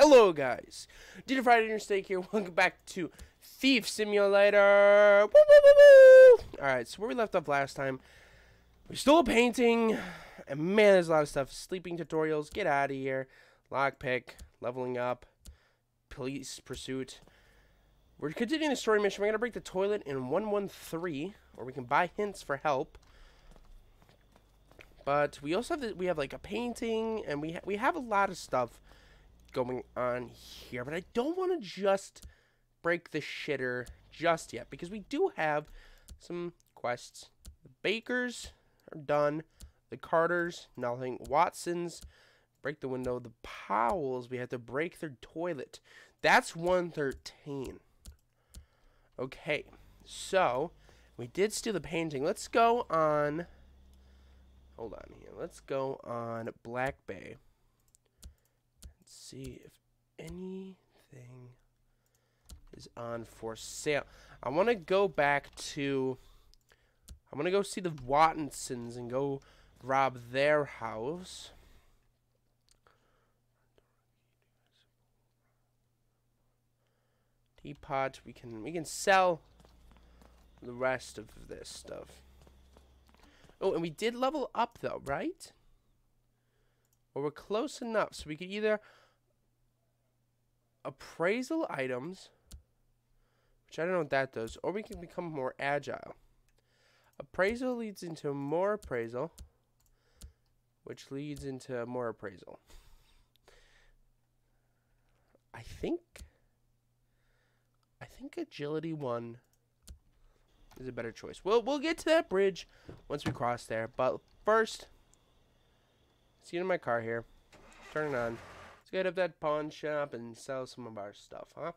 Hello guys, Dinner Fried Dinner Steak here. Welcome back to Thief Simulator. Woo, woo, woo, woo. All right, so where we left off last time, we stole a painting, and man, there's a lot of stuff. Sleeping tutorials, get out of here. Lockpick, leveling up, police pursuit. We're continuing the story mission. We're gonna break the toilet in 113, or we can buy hints for help. But we also have the, we have like a painting, and we ha we have a lot of stuff going on here. But I don't want to just break the shitter just yet because we do have some quests. The Bakers are done. The Carters, nothing. Watsons, break the window. The Powells, we have to break their toilet. That's 113. Okay, so we did steal the painting. Let's go on. Hold on here. Let's go on Black Bay see if anything is on for sale. I want to go back to. I want to go see the Watsons and go rob their house. Teapot. We can we can sell the rest of this stuff. Oh, and we did level up though, right? Well, we're close enough, so we could either appraisal items, which I don't know what that does, or we can become more agile. Appraisal leads into more appraisal, which leads into more appraisal. I think I think agility 1 is a better choice. Well, we'll get to that bridge once we cross there, but first see you in my car here. Turn it on. Let's get up that pawn shop and sell some of our stuff, huh?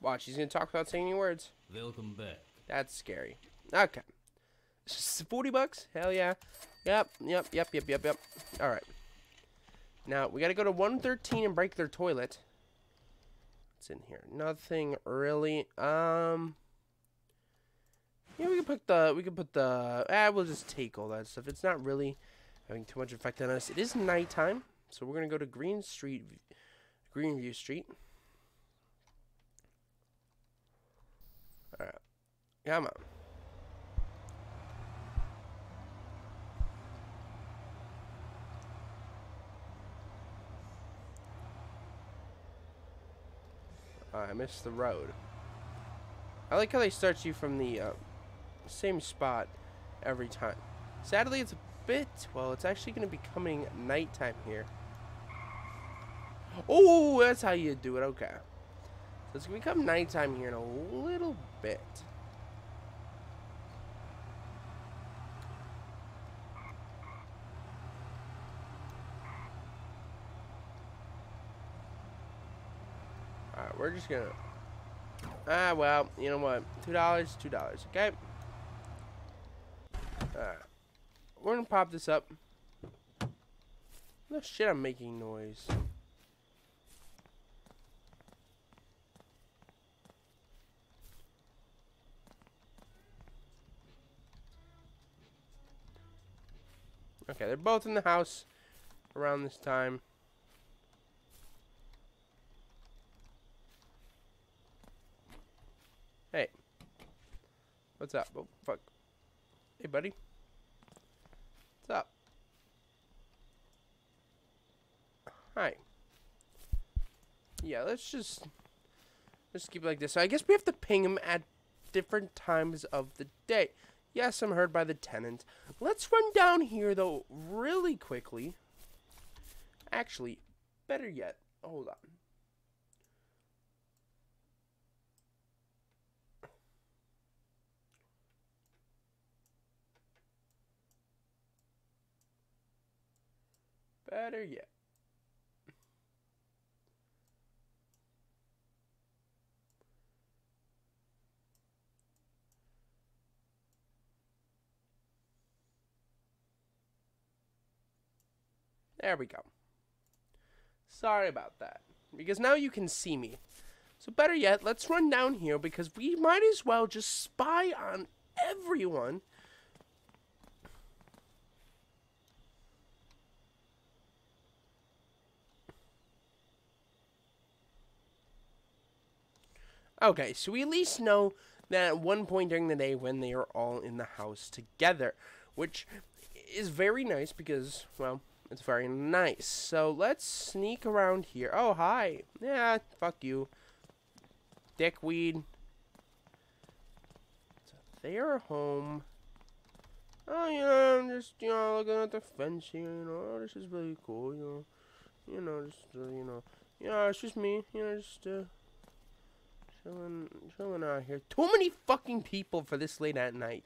Watch, he's gonna talk without saying any words. Welcome back. That's scary. Okay. 40 bucks? Hell yeah. Yep, yep, yep, yep, yep, yep. Alright. Now, we gotta go to 113 and break their toilet. What's in here? Nothing really. Um... Yeah, we can put the, we can put the, ah, we'll just take all that stuff. It's not really having too much effect on us. It is nighttime. So we're going to go to Green Street, Greenview Street. Alright. Come on. I missed the road. I like how they start you from the uh, same spot every time. Sadly, it's a bit, well, it's actually going to be coming nighttime here. Oh, that's how you do it. Okay. So it's going to become nighttime here in a little bit. Alright, we're just going to... Ah, well, you know what? $2, $2, okay? Alright. To pop this up. No shit, I'm making noise. Okay, they're both in the house around this time. Hey. What's up? Oh, fuck. Hey, buddy. What's up? Hi. Yeah, let's just... Let's keep it like this. So I guess we have to ping him at different times of the day. Yes, I'm heard by the tenant. Let's run down here, though, really quickly. Actually, better yet, hold on. Better yet. There we go. Sorry about that. Because now you can see me. So better yet, let's run down here because we might as well just spy on everyone. Okay, so we at least know that at one point during the day when they are all in the house together, which is very nice because, well, it's very nice. So let's sneak around here. Oh, hi. Yeah, fuck you. Dickweed. So they are home. Oh, know, I'm just, you know, looking at the fence here, you know, oh, this is really cool, you know. You know, just, uh, you know, yeah, it's just me, you know, just, uh, chilling, chilling out here. Too many fucking people for this late at night.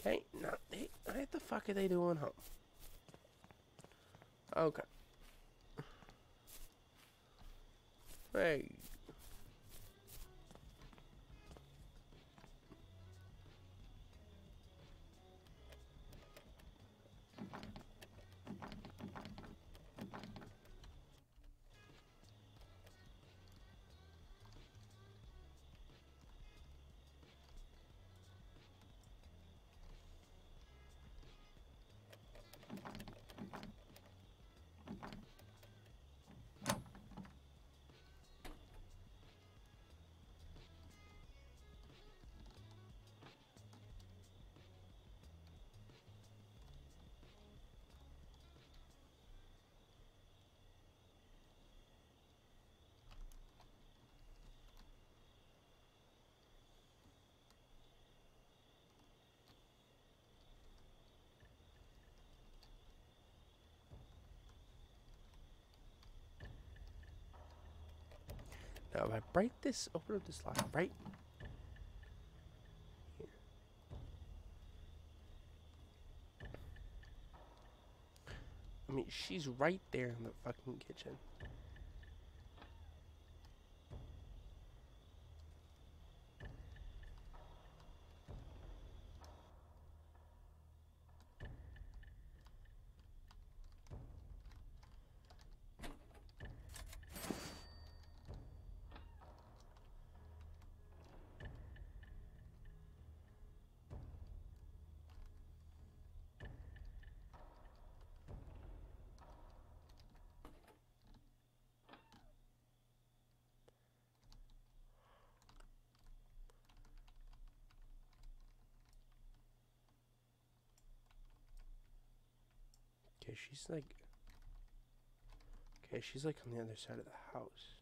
Okay, now, they, what the fuck are they doing home? Okay. Hey. If I break this, open up this lock, right? I mean, she's right there in the fucking kitchen. Okay, she's like. Okay, she's like on the other side of the house.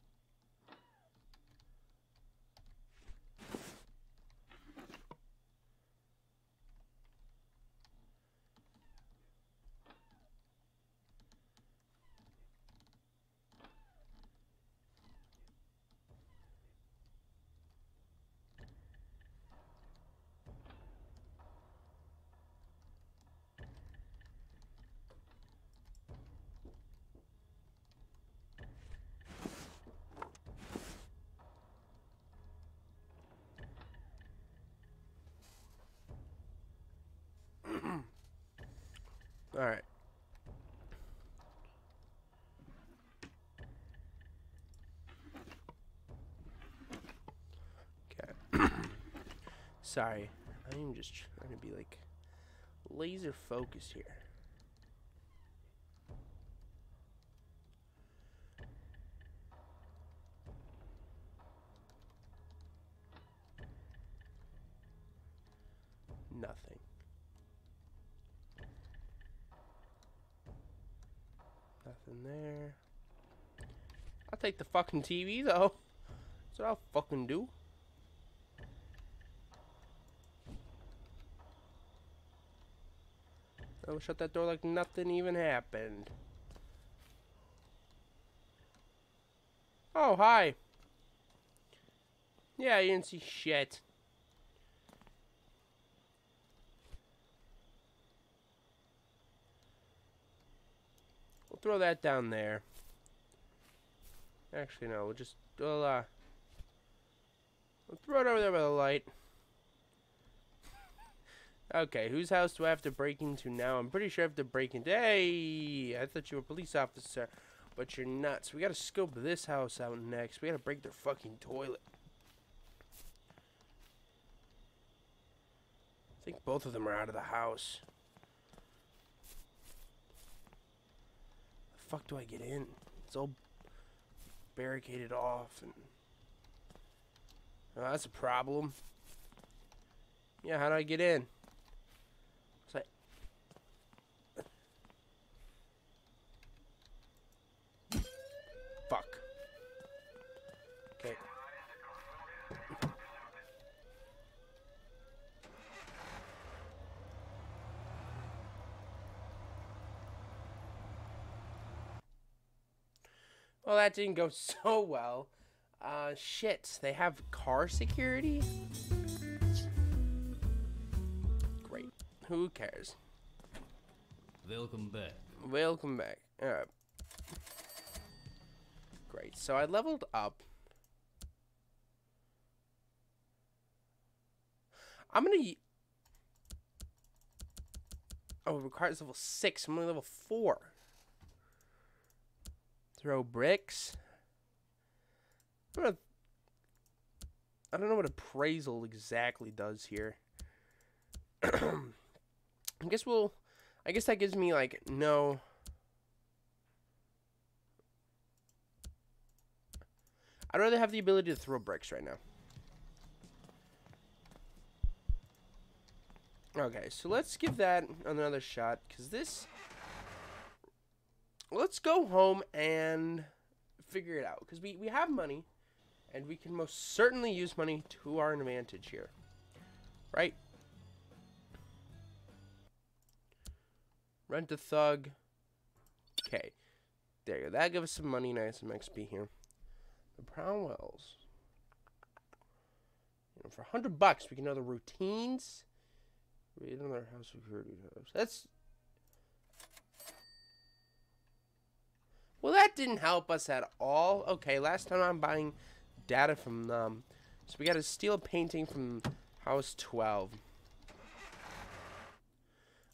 All right. Okay. Sorry. I'm just trying to be like laser focused here. Nothing. Nothing there. I'll take the fucking TV though. That's what I'll fucking do. I'll shut that door like nothing even happened. Oh, hi. Yeah, you didn't see shit. We'll throw that down there. Actually, no. We'll just we'll uh, we'll throw it over there by the light. okay, whose house do I have to break into now? I'm pretty sure I have to break into. Hey, I thought you were a police officer, but you're nuts. We gotta scope this house out next. We gotta break their fucking toilet. I think both of them are out of the house. The fuck do I get in? It's all barricaded off and Oh, that's a problem. Yeah, how do I get in? Fuck. Okay. Well, that didn't go so well. Uh, shit. They have car security? Great. Who cares? Welcome back. Welcome back. Alright. Great. So I leveled up. I'm gonna. Oh, it requires level 6. I'm only level 4. Throw bricks. I don't know what appraisal exactly does here. I guess we'll. I guess that gives me like no. I'd rather have the ability to throw bricks right now. Okay, so let's give that another shot because this. Let's go home and figure it out because we, we have money and we can most certainly use money to our advantage here. Right? Rent a thug. Okay. There you go. That gives us some money, nice some XP here. The Brownwells. You know, for 100 bucks, we can know the routines. Read another house security tips. That's. Well, that didn't help us at all. Okay, last time I'm buying data from them. So we got a painting from house 12.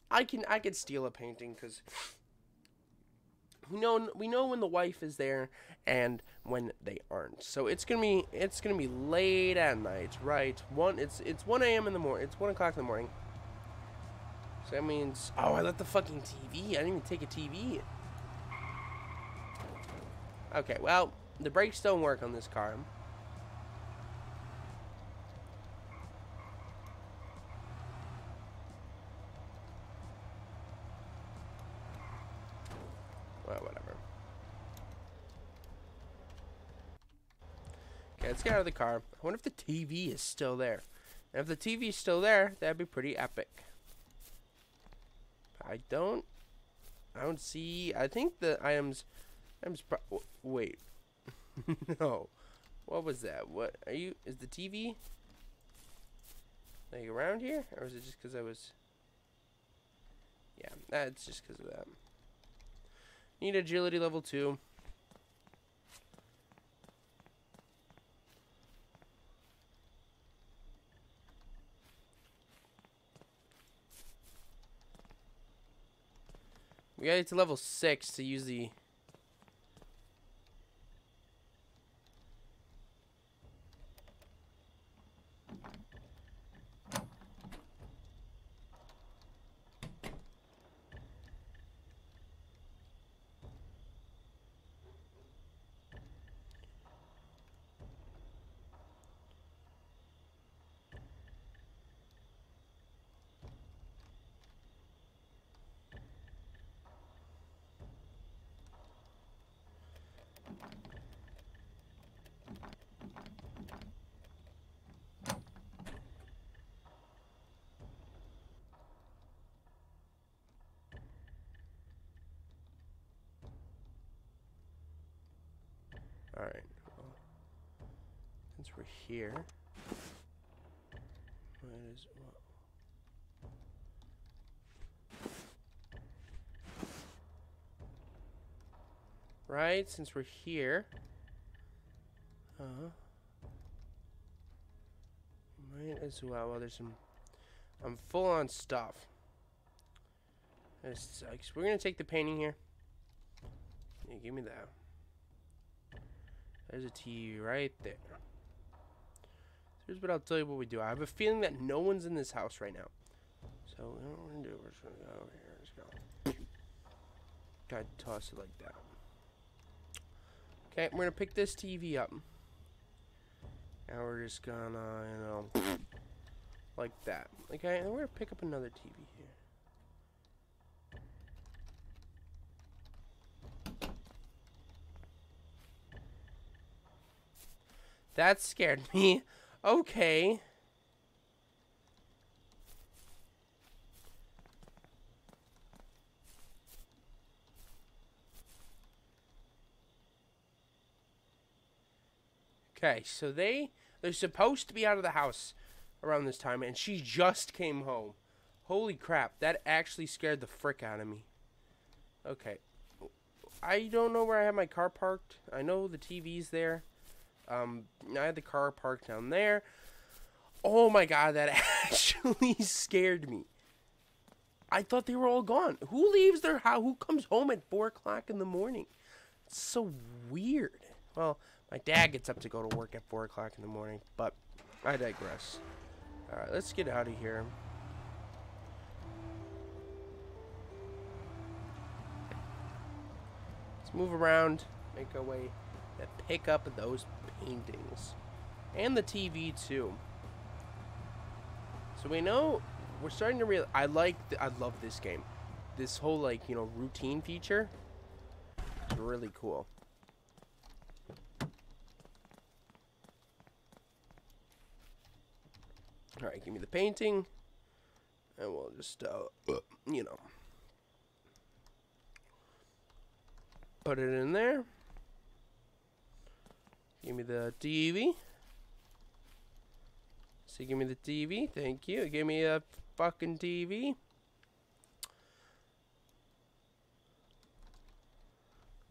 I can I could steal a painting because we know we know when the wife is there and when they aren't. So it's gonna be it's gonna be late at night, right? One it's it's one a.m. in the morning. It's one o'clock in the morning. So that means oh I left the fucking TV. I didn't even take a TV. Okay, well the brakes don't work on this car. Well, whatever. Okay, let's get out of the car. I wonder if the TV is still there. And if the TV is still there, that'd be pretty epic. I don't... I don't see... I think the items... pro- w- wait. no. What was that? What are you... Is the TV... Like around here? Or is it just because I was... Yeah, that's just because of that. Need agility level 2. We gotta get to level 6 to use the... Alright. Well, since we're here... What is... What? Right, since we're here... Uh... Might as well... Well, there's some... I'm full on stuff. That sucks. We're gonna take the painting here. Yeah, give me that. There's a T right there. Here's what I'll tell you what we do. I have a feeling that no one's in this house right now. So what we're gonna do, we're just gonna go over here. Let's go. Gotta toss it like that. Okay, we're gonna pick this TV up. And we're just gonna, you know, like that. Okay, and we're gonna pick up another TV here. That scared me. Okay. Okay, so they they're supposed to be out of the house around this time, and she just came home. Holy crap, that actually scared the frick out of me. Okay. I don't know where I have my car parked. I know the TV's there. Um, I had the car parked down there. Oh my god, that actually scared me. I thought they were all gone. Who leaves their house? Who comes home at 4 o'clock in the morning? It's so weird. Well, my dad gets up to go to work at 4 o'clock in the morning, but I digress. Alright, let's get out of here. Let's move around, make our way to pick up those paintings. And the TV, too. So we know, we're starting to realize, I like, I love this game. This whole, like, you know, routine feature is really cool. Alright, give me the painting. And we'll just, uh, you know, put it in there. Give me the TV. So give me the TV. Thank you. Give me a fucking TV.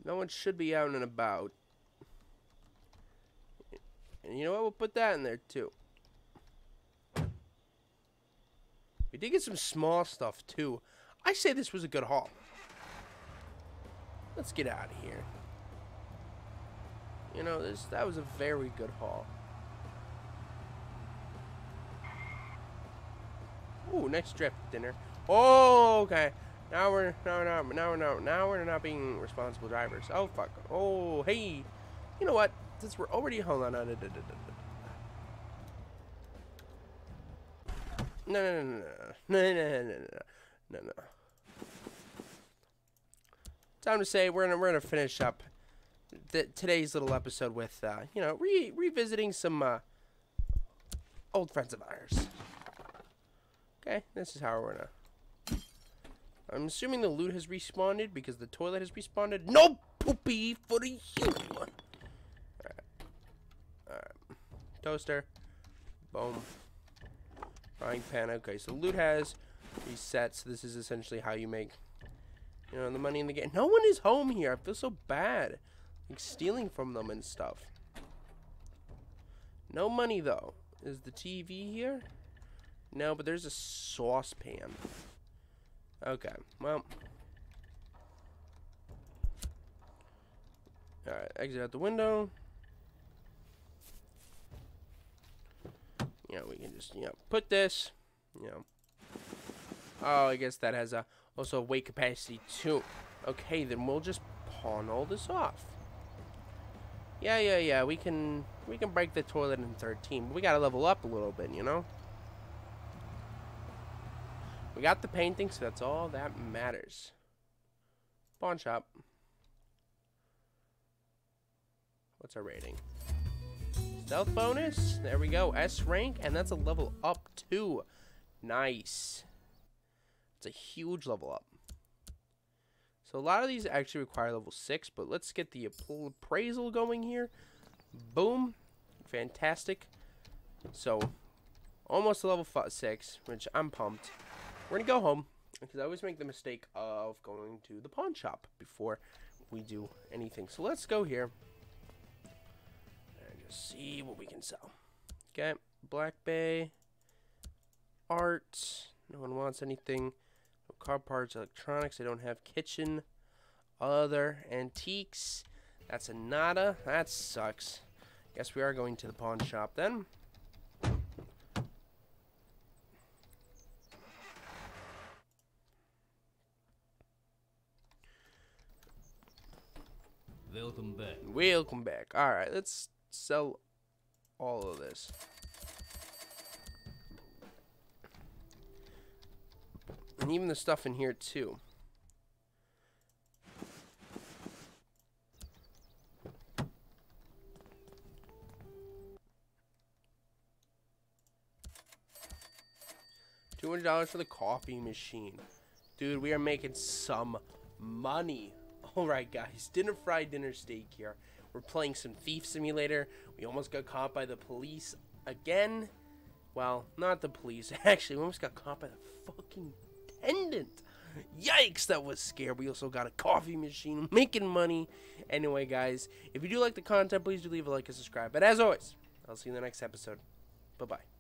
No one should be out and about. And you know what? We'll put that in there too. We did get some small stuff too. I say this was a good haul. Let's get out of here. You know, this that was a very good haul. Ooh, next trip dinner. Oh, okay. Now we're now now now now now we're not being responsible drivers. Oh fuck. Oh hey, you know what? Since we're already hold on. No no no no no no no no no no no no. Time to say we're gonna we're gonna finish up today's little episode with uh, you know re revisiting some uh, old friends of ours. Okay, this is how we're gonna. I'm assuming the loot has respawned because the toilet has respawned. No poopy for you. Alright. Alright. Toaster. Boom. Frying pan. Okay, so loot has reset. So this is essentially how you make, you know, the money in the game. No one is home here. I feel so bad. Like stealing from them and stuff. No money though. Is the TV here? No, but there's a saucepan. Okay, well. Alright, exit out the window. Yeah, we can just, you know, put this, you know. Oh, I guess that has a also a weight capacity too. Okay, then we'll just pawn all this off. Yeah, yeah, yeah, we can we can break the toilet in 13, but we gotta level up a little bit, you know? We got the painting, so that's all that matters. Pawn shop. What's our rating? Stealth bonus. There we go. S rank, and that's a level up too. Nice. It's a huge level up. So a lot of these actually require level 6, but let's get the appraisal going here. Boom. Fantastic. So, almost level five, 6, which I'm pumped. We're going to go home, because I always make the mistake of going to the pawn shop before we do anything. So let's go here and just see what we can sell. Okay, Black Bay, art, no one wants anything. Car parts, electronics, I don't have kitchen, other antiques. That's a nada. That sucks. Guess we are going to the pawn shop then. Welcome back. Welcome back. Alright, let's sell all of this. And even the stuff in here too. Two hundred dollars for the coffee machine. Dude, we are making some money. Alright guys, dinner fried dinner steak here. We're playing some Thief Simulator. We almost got caught by the police again. Well, not the police. Actually, we almost got caught by the fucking attendant. Yikes, that was scary. We also got a coffee machine, making money. Anyway, guys, if you do like the content, please do leave a like and subscribe. But as always, I'll see you in the next episode. Bye-bye.